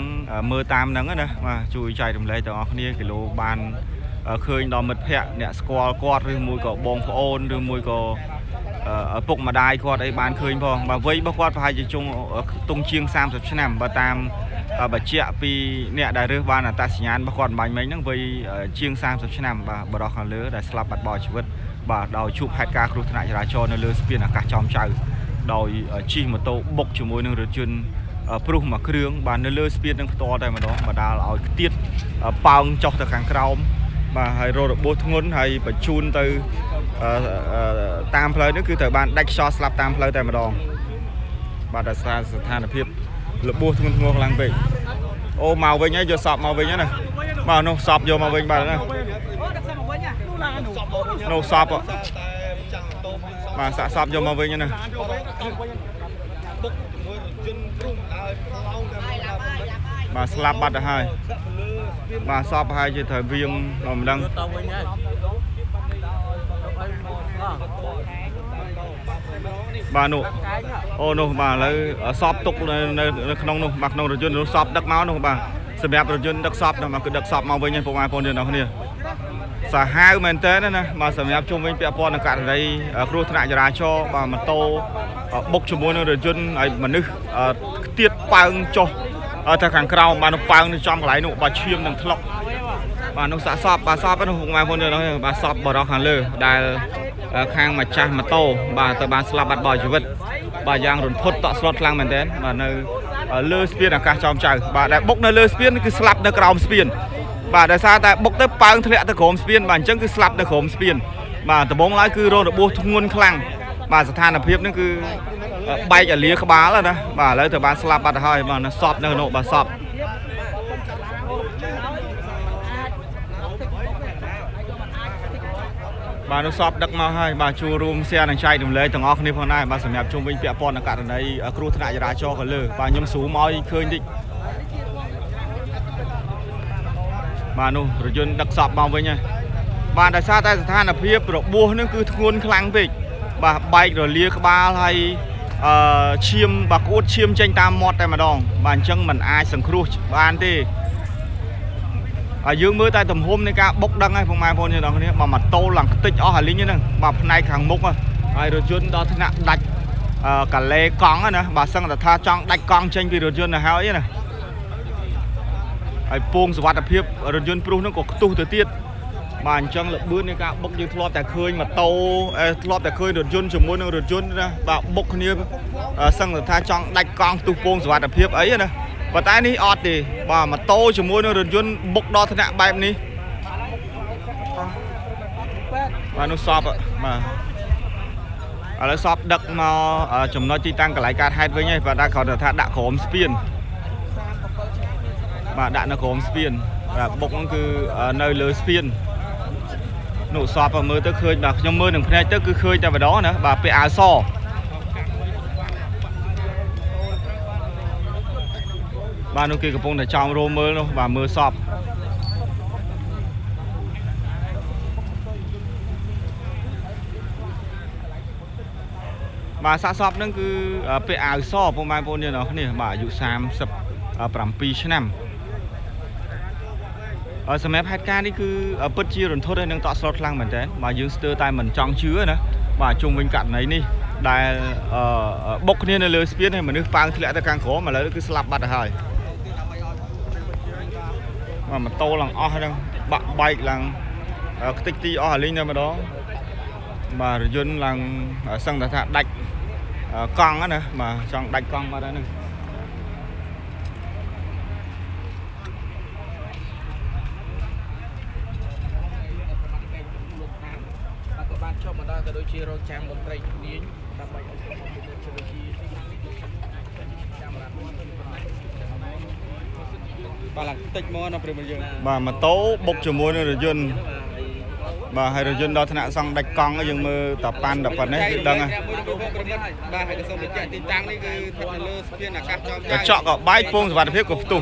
មើលតាមហ្នឹងណាបាទជួយចែករំលែកទាំងអស់គ្នាគីឡូបានឃើញដល់មិត្តភ័ក្តិអ្នកស្គាល់គាត់ឬមួយក៏បងប្អូនឬមួយក៏ឪពុកម្ដាយគាត់អីបានឃើញផងបាទវ័យរបស់គាត់ប្រហែលជាជុងទុំជាង30ឆ្នាំបើតាមបច្ចៈពីអ្នកដែលរើសបានអត្តសញ្ញាណរបស់គាត់បាញ់មិញហ្នឹងវ័យជាង30ឆ្នាំបាទបរិសខាងលើដែលស្លាប់បាត់បង់ជីវិត បាទដោយជួបហេតុការណ៍គ្រោះថ្នាក់ចរាចរណ៍នៅលើស្ពានអាកាសចំចៅដោយជិះម៉ូតូបុកជាមួយនឹងរថយន្តព្រុសមួយគ្រឿងបាទនៅលើស្ពាននឹងផ្ទាល់តែម្ដងបណ្ដាលឲ្យខ្ទាតប៉ោងចុះទៅខាងក្រោមបាទហើយរោរបួសធ្ងន់ហើយបញ្ជូនទៅតាមផ្លូវនេះគឺត្រូវបានដាច់ខ្យល់ស្លាប់តាមផ្លូវតែម្ដងបាទដោយសារស្ថានភាពរបួសធ្ងន់ធ្ងរខ្លាំងពេកអូមកវិញហើយយកសពមកវិញណាបាទនោះសពយកមកវិញបាទណា នោះសពបាទសាក់សពយកមកវិញណាបាទស្លាប់បាត់ទៅហើយបាទសពហើយជាត្រូវវៀងមិនដឹងទៅវិញហើយបាទនោះអូនោះបាទឥឡូវសពទុកនៅនៅនៅក្នុងនោះបាទក្នុងរថយន្តនោះសពដឹកមកនោះបាទសម្រាប់រថយន្តដឹកសពនោះបាទគឺដឹកសពមកវិញហ្នឹងពុកម៉ែបងប្អូនយើងទាំងគ្នា សាហាវមែនតើណាបាទសម្រាប់ជុំវិញពាក់ព័ន្ធនឹងករណីគ្រោះថ្នាក់ចរាចរណ៍បាទម៉ូតូបុកជាមួយនឹងរថយន្តហើយមនុស្សខ្ទៀតប៉ើងចុះទៅខាងក្រោមបាទនោះប៉ើងនៅចំកន្លែងនោះបាទឈាមនឹងថ្លុកបាទនោះសាកសពបាទសពនោះពុកម៉ែបងប្អូនយើងបាទសពបរោះខាងលើដែលខាងម្ចាស់ម៉ូតូបាទទៅបានស្លាប់បាត់បង់ជីវិតបាទយ៉ាងរន្ធត់តក់ស្លុតខ្លាំងមែនទែនបាទនៅលើស្ពានអាកាសចោមចៅបាទដែលបុកនៅលើស្ពានគឺស្លាប់នៅក្រោមស្ពាន បាទដោយសារតែបុកទៅប៉ើងធ្លាក់ទៅក្រោមស្ពានបាទអញ្ចឹងគឺស្លាប់នៅក្រោមស្ពានបាទដំបងឡើយគឺរងរបួសធ្ងន់ខ្លាំងបាទស្ថានភាពនេះគឺបែកអាលាក្បាលណាបាទឥឡូវទៅបានស្លាប់បាត់ទៅហើយបាទនៅសពនៅនោះបាទសពបាទនោះសពដឹកមកហើយបាទជួរួមសៀនឹងចែករំលែកទាំងអស់គ្នាផងដែរបាទសម្រាប់ជុំវិញពាក់ព័ន្ធនឹងករណីគ្រោះថ្នាក់ចរាចរណ៍ក៏លើបាទខ្ញុំស្រូមឲ្យឃើញតិច បាទនោះរយន្តដឹកសពមកវិញហើយបាទដោយសារតែស្ថានភាពរបួសនឹងគឺធ្ងន់ខ្លាំងពេកបាទបែករលាក្បាលហើយអឺឈាមបាទក្អួតឈាមចេញតាមមាត់តែម្ដង បាទអញ្ចឹងมันអាចសង្គ្រោះបានទេហើយយើងមើលតែទំហំនៃការបុកដឹងហើយពុកម៉ែបងប្អូនយើងទាំងគ្នាបើម៉ូតូឡើងខ្ទេចអស់អាលីងហ្នឹងបាទផ្នែកខាងមុខហើយរថយន្តដល់ថ្នាក់ដាច់កាឡេកង់ណាបាទសឹងតែថាចង់ដាច់កង់ចេញពីរថយន្តទៅហើយណា ហើយពងសវត្ថភាពរថយន្តព្រុសហ្នឹងក៏ខ្ទុះទៅទៀតបាទអញ្ចឹងលបឿននៃការបុកយើងធ្លាប់តែឃើញម៉ូតូធ្លាប់តែឃើញរថយន្តជាមួយនឹងរថយន្តណាបាទបុកគ្នាសឹងតែថាចង់ដាច់កង់ខ្ទុះពងសវត្ថភាពអីណាប៉ុន្តែនេះអត់ទេបាទម៉ូតូជាមួយនឹងរថយន្តបុកដល់ថ្នាក់បែបនេះបាទនោះសពបាទឥឡូវសពដឹកមកចំណុចទីតាំងកន្លែងកើតហេតុវិញហើយបាទដាក់គាត់ថាដាក់ក្រោមស្ពាន បាទដាក់នៅក្រោមស្ពានបាទបុកហ្នឹងគឺនៅលើស្ពាននោះសពមើលទៅឃើញបាទខ្ញុំមើលនឹងភ្នែកទៅគឺឃើញតែម្ដងណាបាទពាក់អាវសបាទនោះគេកំពុងតែចောင်းរោមមើលនោះបាទមើលសពបាទសាកសពហ្នឹងគឺពាក់អាវសពុកម៉ែបងប្អូនយើងគ្នាបាទអាយុ37ឆ្នាំ សម្រាប់ហេតុការណ៍នេះគឺពិតជារន្ធត់ហើយនឹងតក់ស្លុតខ្លាំងមែនតើបាទយើងស្ទើរតែមិនចង់ជឿណាបាទជុំវិញករណីនេះដែលបុកគ្នានៅលើស្ពានហើយមនុស្សប៉ាងធ្លាក់ទៅខាងក្រោមឥឡូវគឺស្លាប់បាត់ទៅហើយបាទម៉ូតូឡើងអស់ហ្នឹងបាក់បែកឡើងខ្ទេចទីអស់អាលីងតែម្ដងបាទរយន្តឡើងសឹងតែថាដាច់កង់ណាបាទចង់ដាច់កង់បាត់ហើយហ្នឹងបានចុះមក ដល់ក៏ដូចជារកចាំមន្ត្រីជំនាញដើម្បីឲ្យចូលមកជួយជួយចាំឡានបាទឡើងតិចមកណាប្រិមយើងបាទម៉ូតូបុកជាមួយនឹងរយន្តបាទហើយរយន្តដល់ថ្នាក់សង់ដាច់កង់យើងមើលតាប៉ាន់តែប៉ុណ្ណេះគឺដឹងហើយបាទហើយក៏សូមបញ្ជាក់ទីតាំងនេះគឺស្ថិតនៅលើស្ពានអាកាសចោមចៅកញ្ចក់ក៏បែកពងសុវត្ថិភាពក៏ផ្ទុះ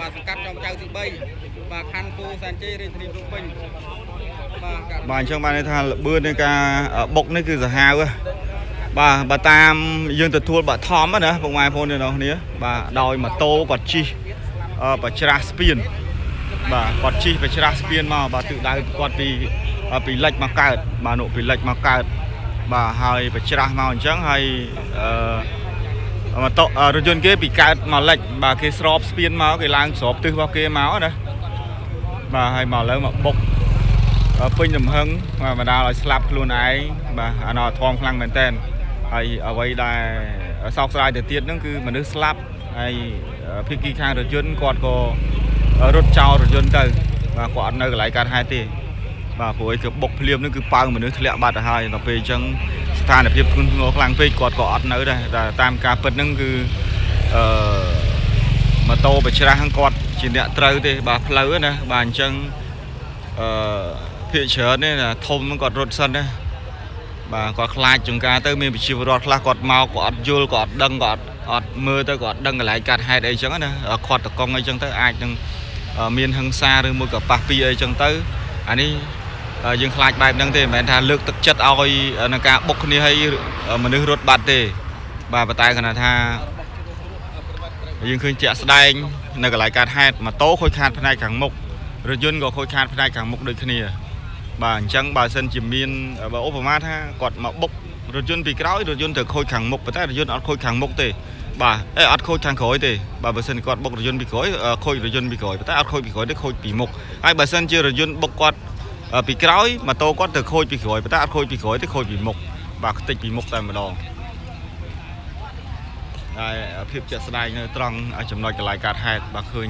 បាទសង្កាត់ចោមចៅទី3 បាទខណ្ឌគូសែនជ័យរាជធានីភ្នំពេញបាទកាត់បាទអញ្ចឹងបានន័យថាលបឿននៃការបុកនេះគឺសាហាវហ៎បាទបើតាមយើងទទួលបាក់ថមណាពុកម៉ែបងប្អូនទាំងអស់គ្នាបាទដោយម៉ូតូគាត់ជិះអឺបច្រាស់ស្ពានបាទគាត់ជិះបច្រាស់ស្ពានមកបាទទិសដៅគាត់ពីពីលិចមកកើតបាទនោះពីលិចមកកើតបាទហើយបច្រាស់មកអញ្ចឹងហើយអឺម៉ូតូរថយន្តគេពីកើតមកលិចបាទគេស្របស្ពានមកគេឡើងស្របទិសរបស់គេមកណា បាទហើយមកឥឡូវមកបុកពេញទំហឹងបាទបណ្ដាលឲ្យស្លាប់ខ្លួនឯងបាទអាណោធំខ្លាំងមែនតើហើយអ្វីដែលសោកស្ដាយទៅទៀតហ្នឹងគឺមនុស្សស្លាប់ហើយភាគីខាងរថយន្តគាត់ក៏រត់ចោលរថយន្តទៅបាទគាត់អត់នៅកន្លែងកើតហេតុទេបាទព្រោះឯគឺបុកភ្លាមហ្នឹងគឺប៉ៅមនុស្សធ្លាក់បាត់ទៅហើយដល់ពេលអញ្ចឹងស្ថានភាពធ្ងន់ធ្ងរខ្លាំងពេកគាត់ក៏អត់នៅដែរតែតាមការពិតហ្នឹងគឺអឺ ម៉ូតូបច្រាស់ហ្នឹងគាត់ជាអ្នកត្រូវទេបាទផ្លូវណាបាទអញ្ចឹងអឺភាគច្រើននេះធំគាត់រត់សិនណាបាទគាត់ខ្លាចចង្ការទៅមានប្រជាពលរដ្ឋខ្លះគាត់មកគាត់អត់យល់គាត់អត់ដឹងគាត់អត់អត់មើលទៅក៏អត់ដឹងកន្លែងកាត់ហេតុអីចឹងណាខាត់តកង់អីចឹងទៅអាចនឹងមានហិង្សាឬមួយក៏ប៉ះពីអីចឹងទៅអានេះយើងខ្លាចបែបហ្នឹងទេមិនមែនថាលើកទឹកចិត្តឲ្យនឹងការបុកគ្នាឲ្យមនុស្សរត់បាត់ទេបាទប៉ុន្តែគាត់ថា យើងឃើញជាក់ស្ដែងនៅកន្លែងកាត់ហេតុម៉ូតូខូចខាតផ្នែកខាងមុខរថយន្តក៏ខូចខាតផ្នែកខាងមុខដូចគ្នាបាទអញ្ចឹងបើសិនជាមានបើឧបមាថាគាត់មកបុករថយន្តពីក្រោយរថយន្តទៅខូចខាងមុខប៉ុន្តែរថយន្តអត់ខូចខាងមុខទេបាទអេអត់ខូចខាងក្រោយទេបាទបើសិនគាត់បុករថយន្តពីក្រោយខូចរថយន្តពីក្រោយប៉ុន្តែអត់ខូចពីក្រោយទេខូចពីមុខហើយបើសិនជារថយន្តបុកគាត់ពីក្រោយម៉ូតូគាត់ទៅខូចពីក្រោយប៉ុន្តែអត់ខូចពីក្រោយទេខូចពីមុខបាទខ្ទេចពីមុខតែម្ដង ហើយភាពជាក់ស្ដែងនៅត្រង់ចំណុចកន្លែងកាត់ហេតុបាទឃើញ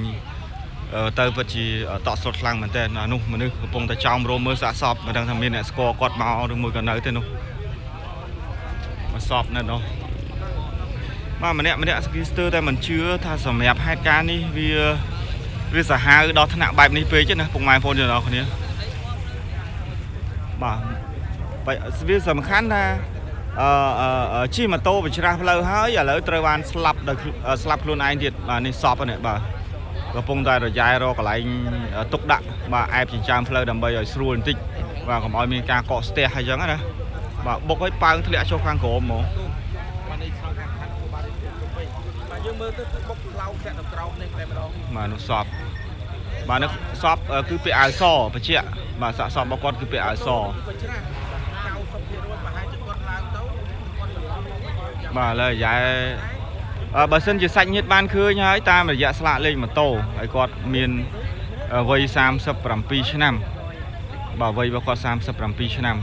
ទៅពិតជាតក់ស្លុតខ្លាំងមែនតើនោះមនុស្សកំពុងតែចោមរោមមើលសាកសពមិនដឹងថាមានអ្នកស្គាល់គាត់មកឬមួយក៏នៅទេនោះមកសពនៅនោះបាទម្នាក់ម្នាក់ស្គីស្ទើតែមិនជឿថាសម្រាប់ហេតុការណ៍នេះវាវាសាហាវដល់ថ្នាក់បែបនេះពេកណាពុកម៉ែបងប្អូនទាំងអស់គ្នាបាទវាសំខាន់ថាអឺ ជិះម៉ូតូបច្រាស់ផ្លូវហើយឥឡូវត្រូវបានស្លាប់ដោយស្លាប់ខ្លួនឯងទៀតបាទនេះសពនេះបាទកំពុងតែរយ៉ែរកកន្លែងទុកដាក់បាទអែបចិញ្ចើមផ្លូវដើម្បីឲ្យស្រួលបន្តិចបាទកុំឲ្យមានការកកស្ទះអញ្ចឹងណាបាទបុកឲ្យប៉ើងធ្លាក់ចុះខាងក្រោមហ្មងបាទនេះស្រោចខាងខាងបាទបាទយើងមើលទៅគឺបុកឡោធ្លាក់ទៅក្រោមនេះតែម្ដងបាទនោះសពបាទនោះសពគឺពាក់អាវសបជាបាទសាកសពរបស់គាត់គឺពាក់អាវសបា ទឥឡូវយ៉ែបើសិនជាសាច់ញាតិបានឃើញហើយតាមរយៈស្លាកលេខម៉ូតូហើយគាត់មានវ័យ37ឆ្នាំបាទវ័យរបស់គាត់37ឆ្នាំ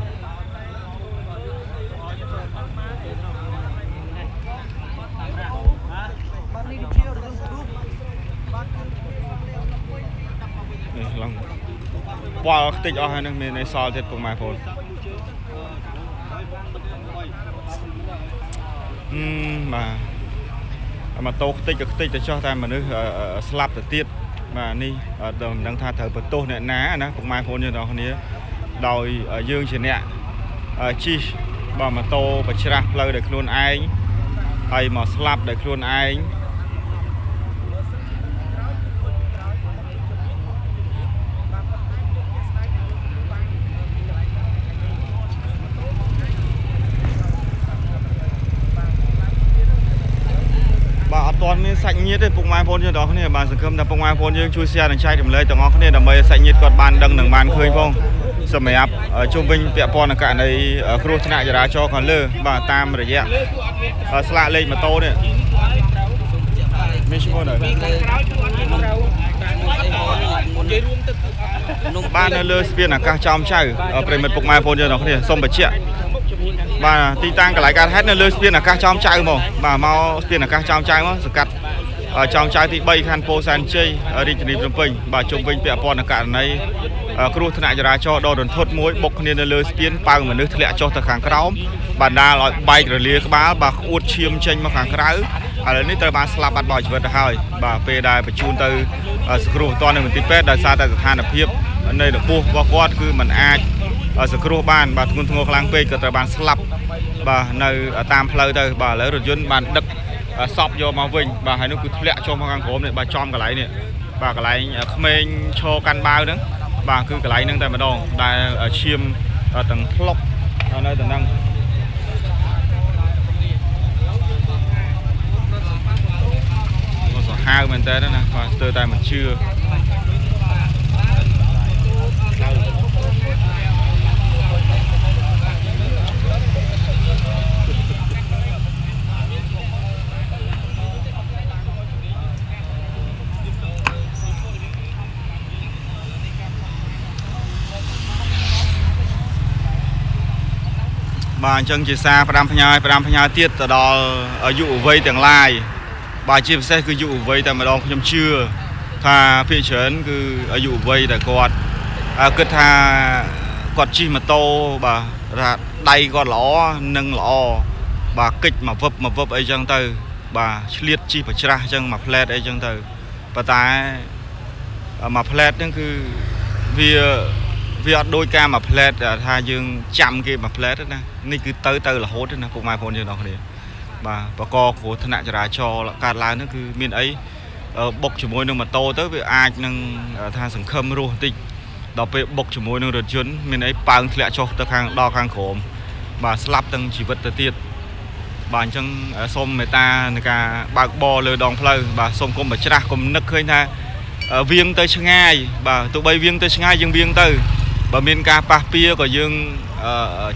នេះឡងប៉ល់ខ្ទេចអស់ហើយនឹងមានឯសល់ទៀតពុកម៉ែបងប្អូនអឺ បាទម៉ូតូខ្ទេចក៏ខ្ទេចទៅចោះតែមនុស្សស្លាប់ទៅទៀតបាទនេះមិនដឹងថាត្រូវបន្ទោសអ្នកណាណាពុកម៉ែបងប្អូនយើងទាំងគ្នាដោយយើងជាអ្នកជិះបាទម៉ូតូបច្រាស់ផ្លូវដោយខ្លួនឯងហើយមកស្លាប់ដោយខ្លួនឯងទាន់មានសាច់ ញាតិទេពុកម៉ែបងប្អូនយើងទាំងអស់គ្នាបាទសង្ឃឹមថាពុកម៉ែបងប្អូនយើងជួយ share និងចែករំលែកទាំងអស់គ្នាដើម្បីសាច់ញាតិគាត់បានដឹងនិងបានឃើញផងសម្រាប់ជុំវិញពាក់ព័ន្ធនឹងករណីគ្រោះថ្នាក់ចរាចរណ៍ខាងលើបាទតាមរយៈស្លាកលេខម៉ូតូនេះមានឈ្មោះនៅបាននៅលើស្ពានអាកាសចំចៅប្រិមិត្តពុកម៉ែបងប្អូនយើងទាំងអស់គ្នាសូមបញ្ជាក់បាទទីតាំងកន្លែងកើតហេតុនៅលើស្ពានអាកាសចោមចៅហ្មងបាទមកស្ពានអាកាសចោមចៅមកសកាត់ ចោមចៅទី3ខណ្ឌពោធិ៍សែនជ័យរាជធានីភ្នំពេញបាទជុំវិញពាក់ព័ន្ធនឹងករណីគ្រោះថ្នាក់ចរាចរណ៍ដ៏រន្ធត់មួយបុកគ្នានៅលើស្ពានប៉ៅមនុស្សធ្លាក់ចុះទៅខាងក្រោមបណ្ដាលឲ្យបែករលាក្បាលបាទក្អួតឈាមចេញមកខាងក្រៅឥឡូវនេះត្រូវបានស្លាប់បាត់បង់ជីវិតទៅហើយបាទពេលដែលបញ្ជូនទៅសង្គ្រោះបន្ទាន់នៅមន្ទីរពេទ្យដោយសារតែស្ថានភាពនៃរបួសរបស់គាត់គឺมันអាចសង្គ្រោះបានបាទធ្ងន់ធ្ងរខ្លាំងពេកក៏ត្រូវបានស្លាប់បាទនៅតាមផ្លូវទៅបាទឥឡូវរថយន្តបានដឹក សពយកមកវិញបាទហើយនោះគឺធ្លាក់ចុះមកខាងក្រោមនេះបាទចំកន្លែងនេះបាទកន្លែងក្មេងឈរកាន់បាវហ្នឹងបាទគឺកន្លែងហ្នឹងតែម្ដងដែលឈាមទាំងធ្លុកនៅទៅហ្នឹងសាហាវមែនតើណាបាទស្ទើរតែមិនជឿ បាទអញ្ចឹងជាសារផ្ដាំផ្ញើផ្ដាំផ្ញើទៀតទៅដល់យុវវ័យទាំងឡាយបាទជាពិសេសគឺយុវវ័យតែម្ដងខ្ញុំជឿថាភាគច្រើនគឺយុវវ័យតែគាត់គិតថាគាត់ជិះម៉ូតូបាទថាដៃគាត់ល្អនឹងល្អបាទកិច្ចមកវឹបមកវឹបអីចឹងទៅ បាទឆ្លៀតជិះប្រច្រាស់អញ្ចឹងមកផ្លែតអីចឹងទៅប៉ុន្តែមកផ្លែតហ្នឹងគឺវា វាអត់ដូចការមួយផ្លែតថាយើងចាំគេមួយផ្លែតណានេះគឺទៅទៅរហូតណាពុកម៉ែបងប្អូនយើងទាំងគ្នាបាទបកកគ្រោះថ្នាក់ចរាចរណ៍កើតឡើងហ្នឹងគឺមានអីបុកជាមួយនឹងម៉ូតូទៅវាអាចនឹងថាសង្ឃឹមរស់បន្តិចដល់ពេលបុកជាមួយនឹងរថយន្តមានអីប៉ើងធ្លាក់ចុះទៅខាងដល់ខាងក្រោមបាទស្លាប់ទាំងជីវិតទៅទៀតបាទអញ្ចឹងសូមមេត្តាในការបើកបរលើដងផ្លូវបាទសូមកុំបច្រាស់កុំនឹកឃើញថាវៀងទៅឆ្ងាយបាទទោះបីវៀងទៅឆ្ងាយយើងវៀងទៅ បើមានការប៉ះពៀក៏យើង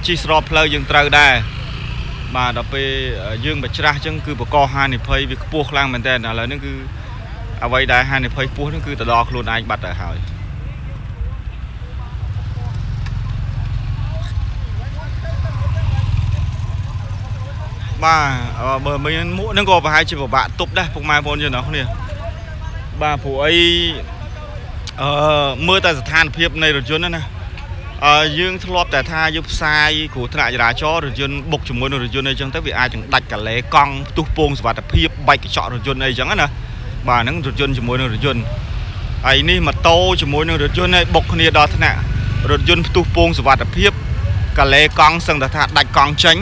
ជិះស្របផ្លូវយើងត្រូវដែរបាទដល់ពេលយើងបច្រាស់អញ្ចឹងគឺបកកហានិភ័យវាខ្ពស់ខ្លាំងមែនតើឥឡូវនេះគឺអ្វីដែលហានិភ័យខ្ពស់ហ្នឹងគឺទៅដល់ខ្លួនឯងបាត់ទៅហើយបាទបើមានមួកហ្នឹងក៏ប្រហែលជាពិបាកទប់ដែរពុកម៉ែបងប្អូនយើងទាំងគ្នាបាទព្រោះអីអឺមើលតែស្ថានភាពនៃរថយន្តណាអឺ យើងធ្លាប់តែថាយើងផ្សាយគ្រោះថ្នាក់ចរាចរណ៍រថយន្តបុកជាមួយនឹងរថយន្តអីចឹងទៅវាអាចនឹងដាច់កាឡេកង់ផ្ទុះពងសុវត្ថិភាពបែកកញ្ចក់រថយន្តអីចឹងណាបាទហ្នឹងរថយន្តជាមួយនឹងរថយន្តហើយនេះម៉ូតូជាមួយនឹងរថយន្តឲ្យបុកគ្នាដល់ថ្នាក់រថយន្តផ្ទុះពងសុវត្ថិភាពកាឡេកង់សឹងតែថាដាច់កង់ចេញ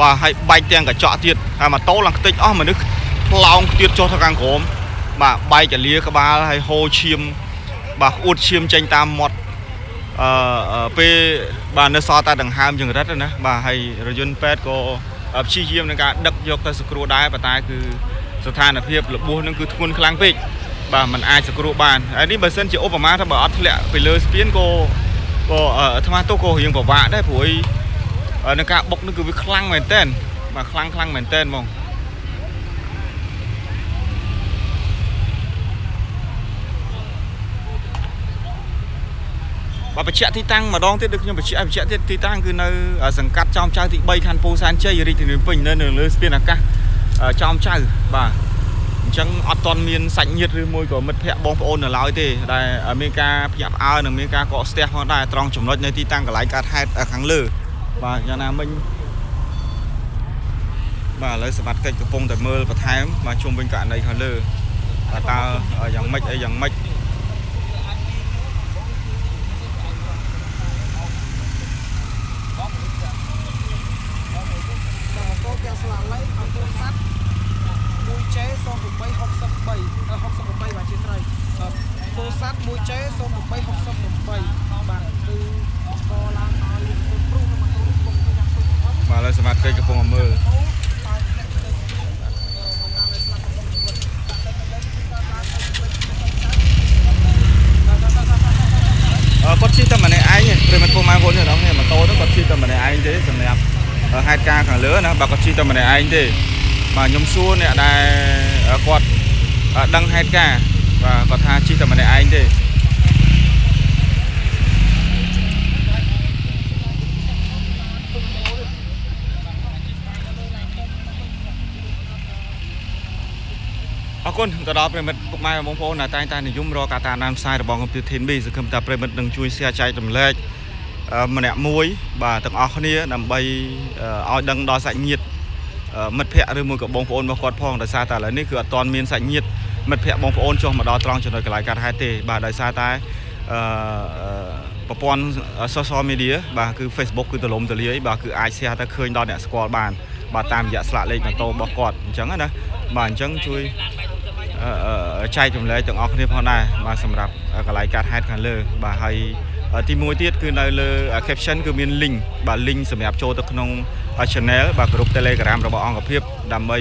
បាទហើយបែកទាំងកញ្ចក់ទៀតហើយម៉ូតូឡើងខ្ទេចអស់មនុស្សផ្លោងទៀតចុះទៅខាងក្រោមបាទបែកចលាក្បាលហើយហូរឈាមបាទអួតឈាមចេញតាមមាត់ អឺពេលបាទនៅសល់តែដង្ហើមចង្រិតណាបាទហើយរយន្តពេទ្យក៏ព្យាយាមនឹងការដឹកយកទៅសង្គ្រោះដែរប៉ុន្តែគឺស្ថានភាពរបួសនឹងគឺធ្ងន់ខ្លាំងពេកបាទมันអាចសង្គ្រោះបានហើយនេះបើសិនជាឧបមាថាបើអត់ធ្លាក់ពីលើស្ពានក៏ក៏អាត្មាទោះក៏រៀងពិបាកដែរព្រោះអីនឹងការបុកនេះគឺវាខ្លាំងមែនតើបាទខ្លាំងខ្លាំងមែនតើហ្មង បាទបញ្ជាក់ទីតាំងម្ដងទៀតដូចខ្ញុំបញ្ជាក់បញ្ជាក់ទៀតទីតាំងគឺនៅសង្កាត់ចោមចៅទី3ខណ្ឌពោធិ៍សែនជ័យរាជធានីភ្នំពេញនៅលើស្ពានអាកាសចោមចៅបាទអញ្ចឹងអត់តន់មានសាច់ញាតិឬមួយក៏មិត្តភ័ក្តិបងប្អូននៅឡើយទេដែលមានការភ្ញាក់ផ្អើលនិងមានការកកស្ទះផងដែរត្រង់ចំណុចនៅទីតាំងកន្លែងកើតហេតុខាងលើបាទយ៉ាងណាមិញបាទឥឡូវសមត្ថកិច្ចកំពុងតែមើលបន្ថែមបាទជុំវិញករណីខាងលើបាទតើយ៉ាងម៉េចអីយ៉ាងម៉េច ស្លាឡៃអទូរស័ព្ទ 1J 0863 68បាទជាស្រីទូរស័ព្ទ 1J 0868 បាទគឺបកឡើងឲ្យព្រុសនៅម៉ូតូពុកយ៉ាងសុខបាទឥឡូវសមាជិកកំពុងមើលអឺគាត់ជិះតែម្នាក់ឯងទេព្រមមិនពុកម៉ែបងប្អូនទេដល់នេះម៉ូតូទៅគាត់ជិះតែម្នាក់ឯងទេសម្រាប់ ហេតុការណ៍ខាងលើណាបើគាត់ជិះតែម្នាក់ឯងទេបាទខ្ញុំសួរអ្នកដែលគាត់ដឹងហេតុការណ៍បាទគាត់ថាជិះតែម្នាក់ឯងទេអរគុណទៅដល់ប្រិមិត្តពុកម៉ែបងប្អូនដែលតែងតែនិយមរកការតាមដានផ្សាយរបស់កំព្យូទ័រ TNB សង្ឃឹមថាប្រិមិត្តនឹងជួយ share ចែករំលែក ម្នាក់មួយបាទទាំងអស់គ្នាដើម្បីឲ្យដឹងដល់សាច់ញាតិមិត្តភ័ក្តិឬមួយក៏បងប្អូនរបស់គាត់ផងដោយសារតែឥឡូវនេះគឺអត់ទាន់មានសាច់ញាតិមិត្តភ័ក្តិបងប្អូនចុះមកដល់ត្រង់ចំណុចកន្លែងកាត់ហេតុទេបាទដោយសារតែអឺប្រព័ន្ធ social media បាទគឺ Facebook គឺទលំទលាយបាទគឺអាច share ទៅឃើញដល់អ្នកស្គាល់បានបាទតាមរយៈស្លាកលេខម៉ូតូរបស់គាត់អញ្ចឹងណាបាទអញ្ចឹងជួយចែកចម្លែកទាំងអស់គ្នាផងដែរបាទសម្រាប់កន្លែងកាត់ហេតុខាងលើបាទហើយ ទីមួយទៀតគឺនៅលើ caption គឺមាន link បាទ link សម្រាប់ចូលទៅក្នុង channel បាទក្រុម Telegram របស់អង្គភាពដើម្បី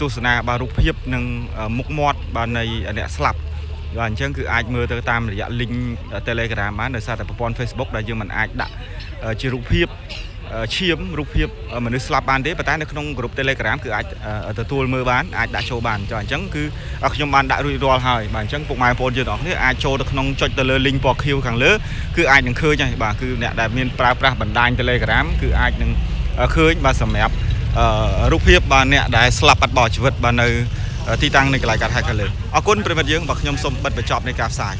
ទស្សនាបាទរូបភាពនិងមុខមាត់បាទនៃអ្នកស្លាប់បាទអញ្ចឹងគឺអាចមើលទៅតាមរយៈ link Telegram បានដោយសារតែប្រព័ន្ធ Facebook ដែលយើងមិនអាចដាក់ជារូបភាព ឈាមរូបភាពមនុស្សស្លាប់បានទេប៉ុន្តែនៅក្នុងក្រុម Telegram គឺអាចទទួលមើលបានអាចដាក់ចូលបានចាអញ្ចឹងគឺខ្ញុំបានដាក់រួចរាល់ហើយបាទអញ្ចឹងពុកម៉ែបងប្អូនយើងទាំងអស់គ្នាអាចចូលទៅក្នុងចុចទៅលើ link ពណ៌ខៀវខាងលើគឺអាចនឹងឃើញហើយបាទគឺអ្នកដែលមានប្រើប្រាស់បណ្ដាញ Telegram គឺអាចនឹងឃើញបាទសម្រាប់រូបភាពបាទអ្នកដែលស្លាប់បាត់បង់ជីវិតបាទនៅទីតាំងនៃកន្លែងកាត់ហែកខាងលើអរគុណប្រិមិត្តយើងបាទខ្ញុំសូមបិទបញ្ចប់នៃការផ្សាយ